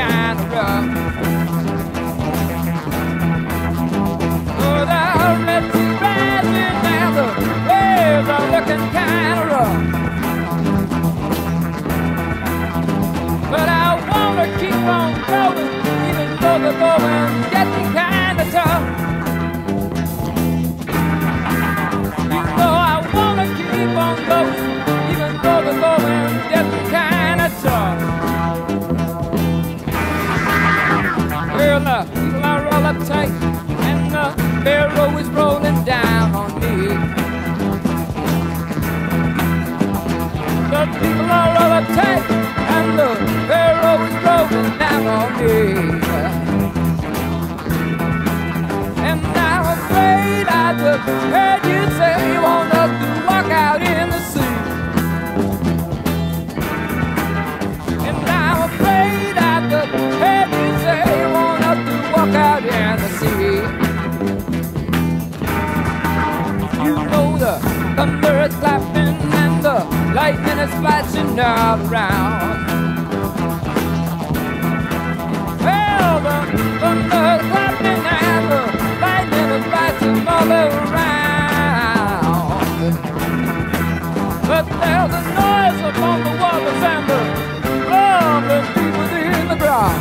kind of rough. tight, and the barrel is rolling down on me. The people are all uptight, and the barrel is rolling down on me. And I'm afraid I just heard you say you want. The is clapping and the lightning is flashing around. Well, the thunder is clapping and the lightning is flashing all around. But there's a noise upon the waters and the rumbling deep within the ground.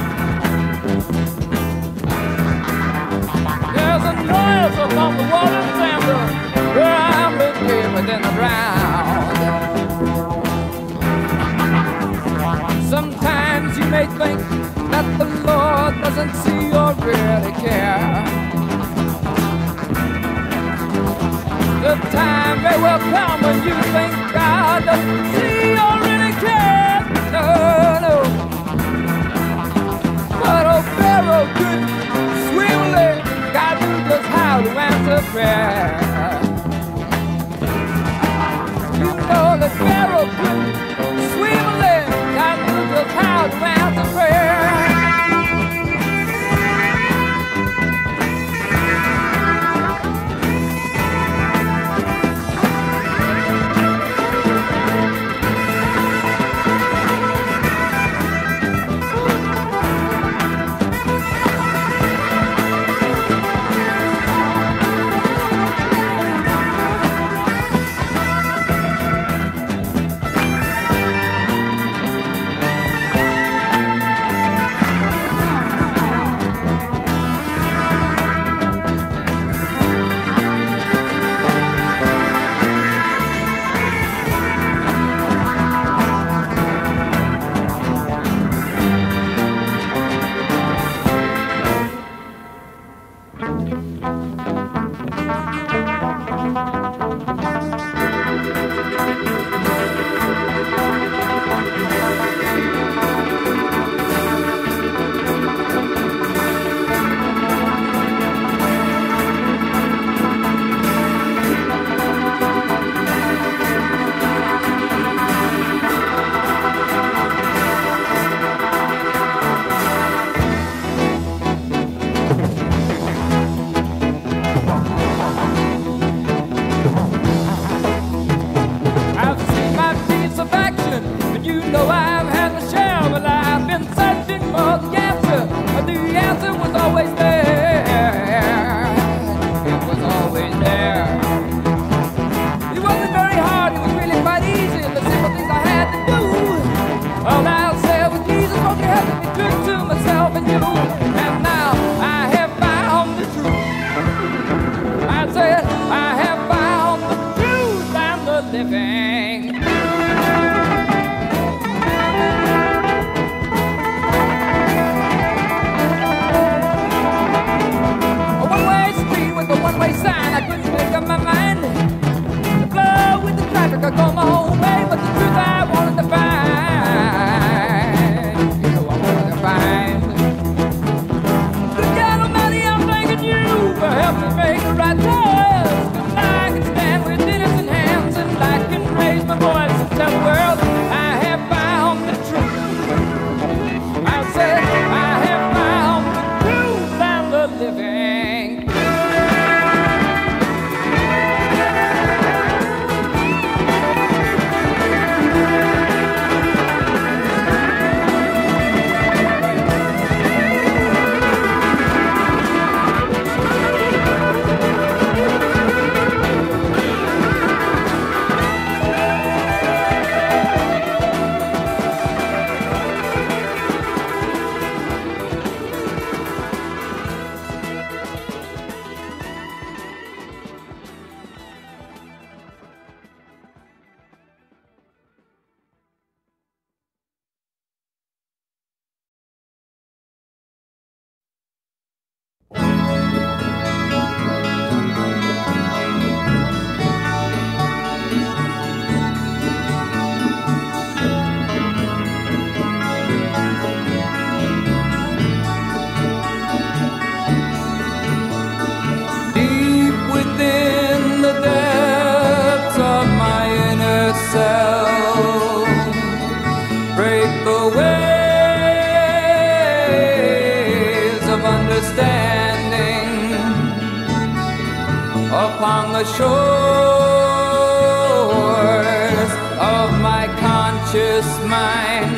There's a noise upon the waters and the within the ground. Sometimes you may think that the Lord doesn't see or really care. The time may well come when you think God doesn't see or really care. No, no. But oh, Pharaoh could swiftly God knew just how to answer prayer. Pharaoh could swiftly God knew just how to answer the shores of my conscious mind,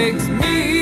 takes me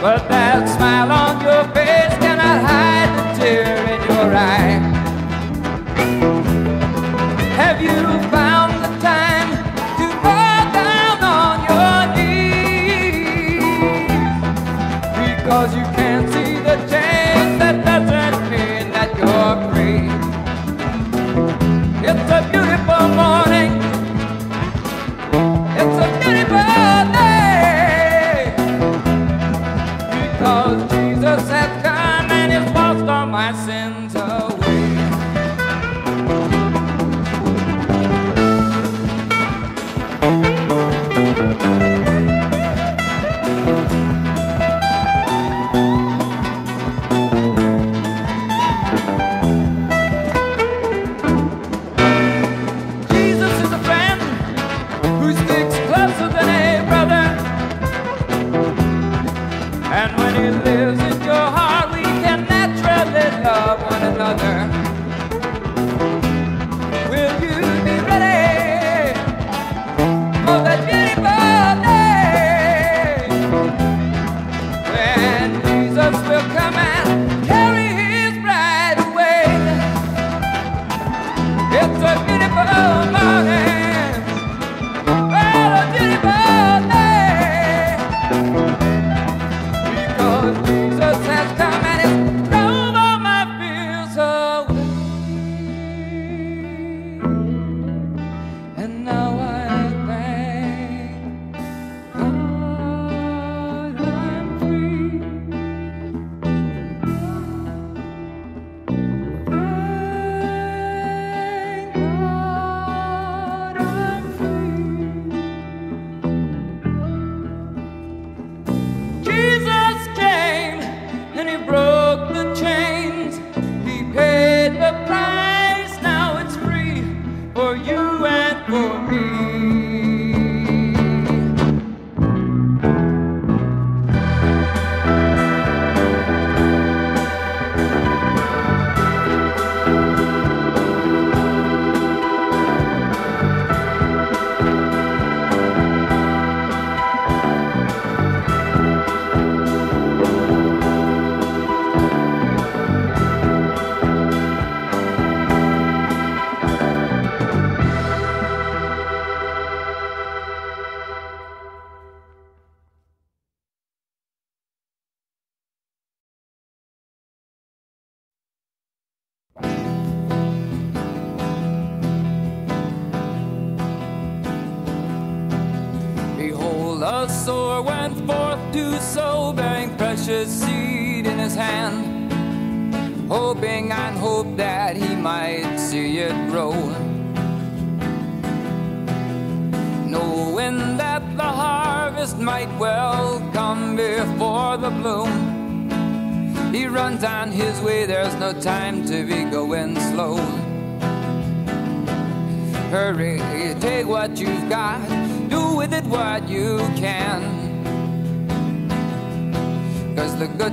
But that smile on your face cannot hide the tear in your eye.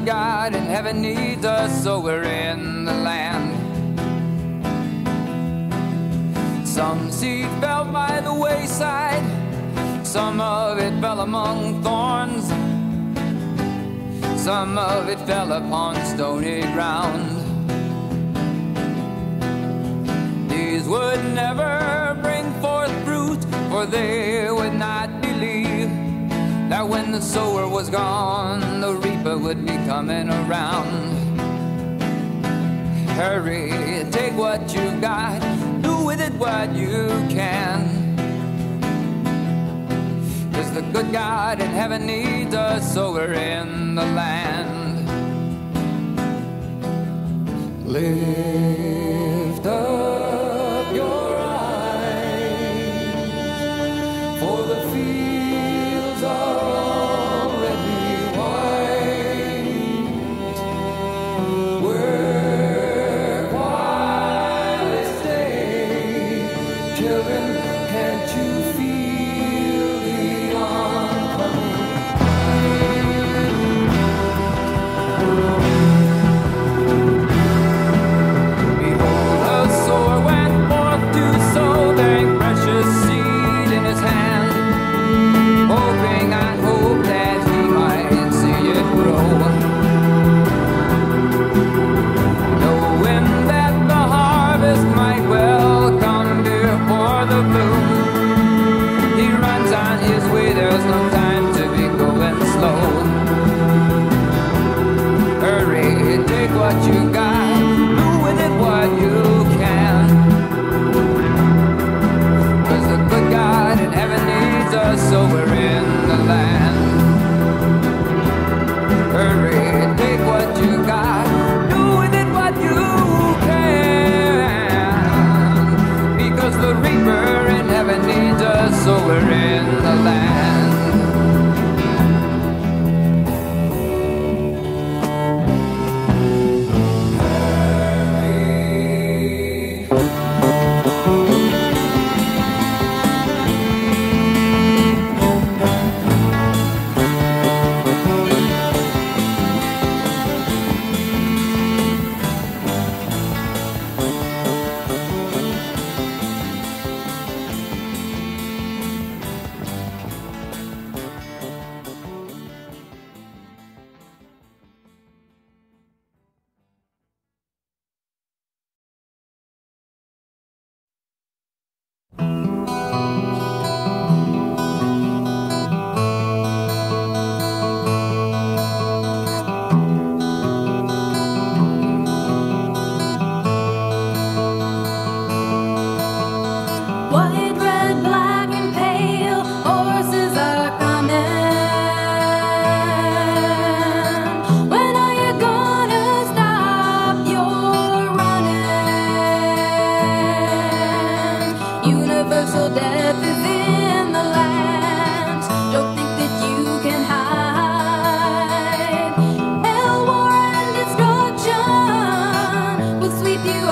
God in heaven needs us, so we're in the land. Some seed fell by the wayside, some of it fell among thorns, some of it fell upon stony ground. These would never bring forth fruit, for they would not believe that when the sower was gone, the would be coming around. Hurry, take what you've got, do with it what you can. Cause the good God in heaven needs us, so we're in the land. Live.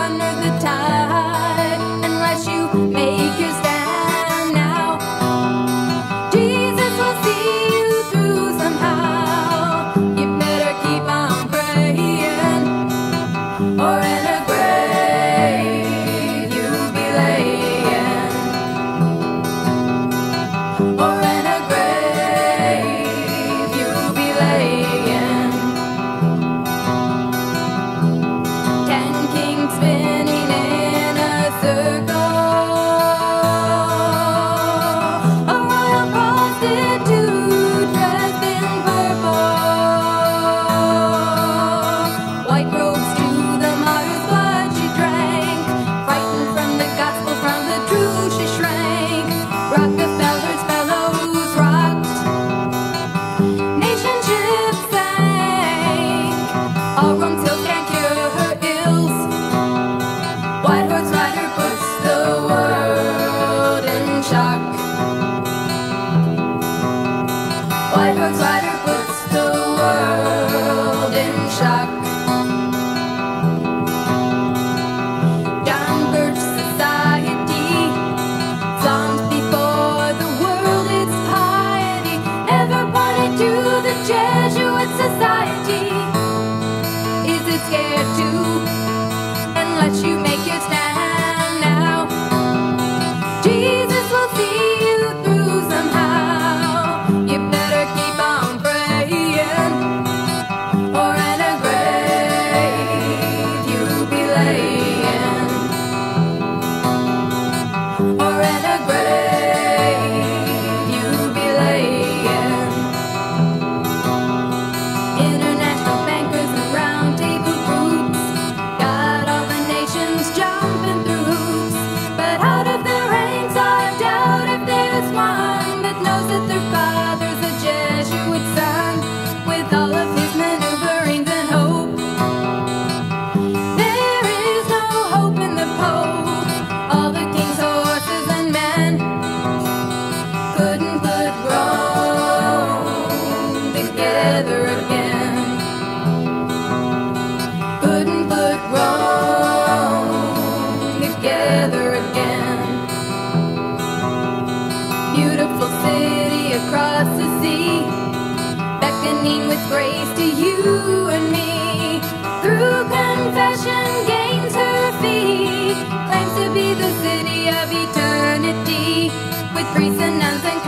under the tide. shock. of eternity. With priests and nuns and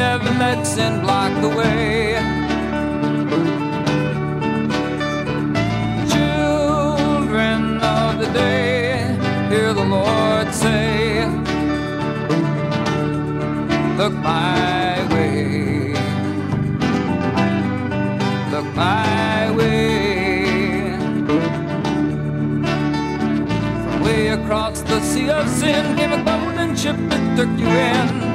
never let sin block the way. Children of the day, hear the Lord say, Look my way, look my way. From way across the sea of sin, gave a golden ship that took you in.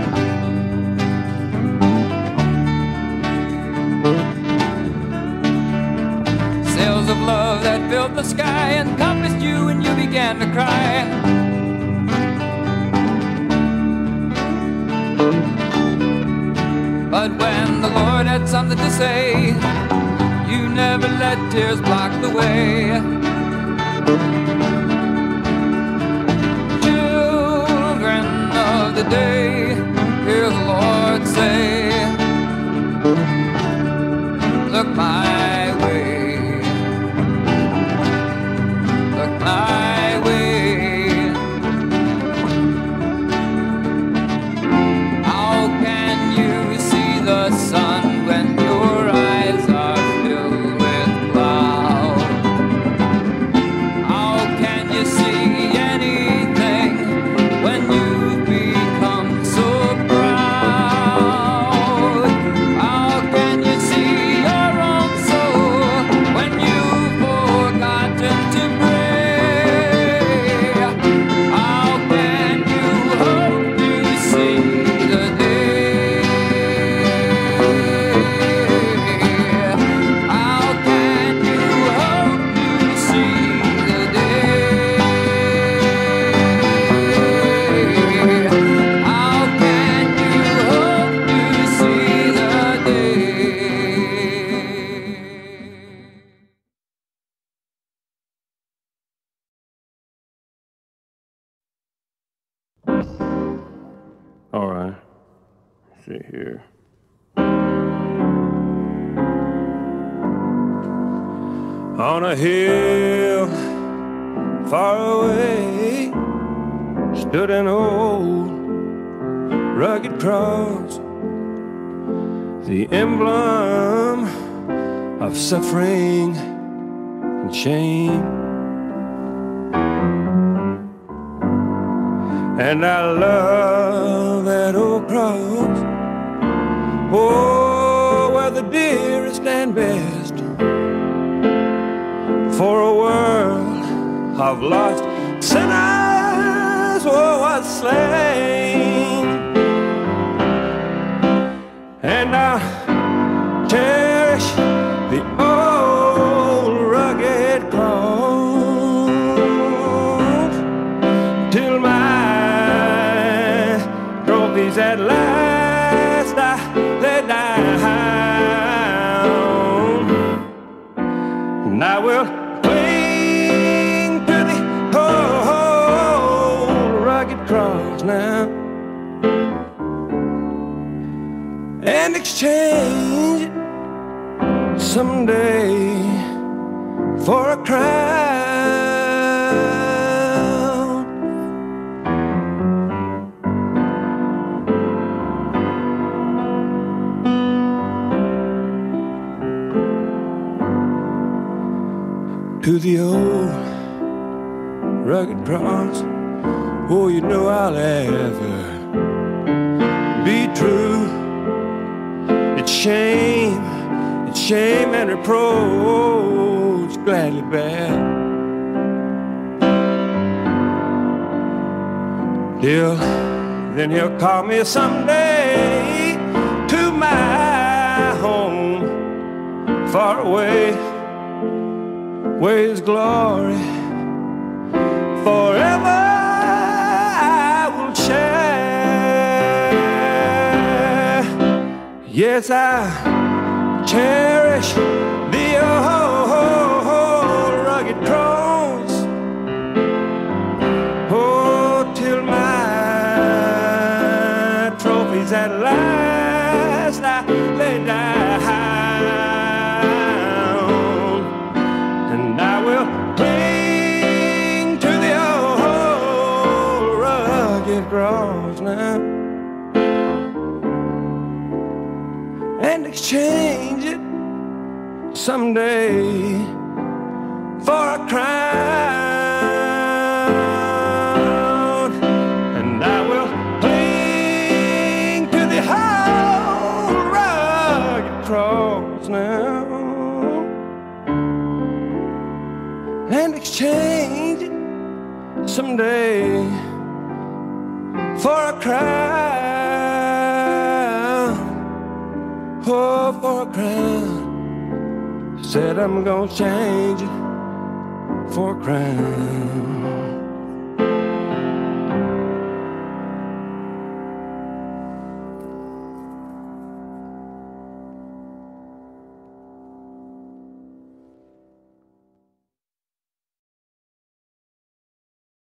That filled the sky encompassed you and you began to cry. But when the Lord had something to say, you never let tears block the way. Children of the day, hear the Lord say, far away stood an old rugged cross, the emblem of suffering and shame. And I love that old cross. Oh, where the dearest and best for a world of lost sinners oh, was slain. And I cherish and exchange someday for a crown. To the old rugged cross, oh, you know I'll ever be true. Shame, it's shame and reproach gladly bear. Till then he'll call me someday to my home far away, where his glory forever Yes, I cherish the old rugged cross. Oh, till my trophies at last I lay down, exchange it someday for a crown. And I will cling to the whole rugged cross now and exchange it someday for a crown. Oh, for a crown. Said I'm gonna change it for a crown.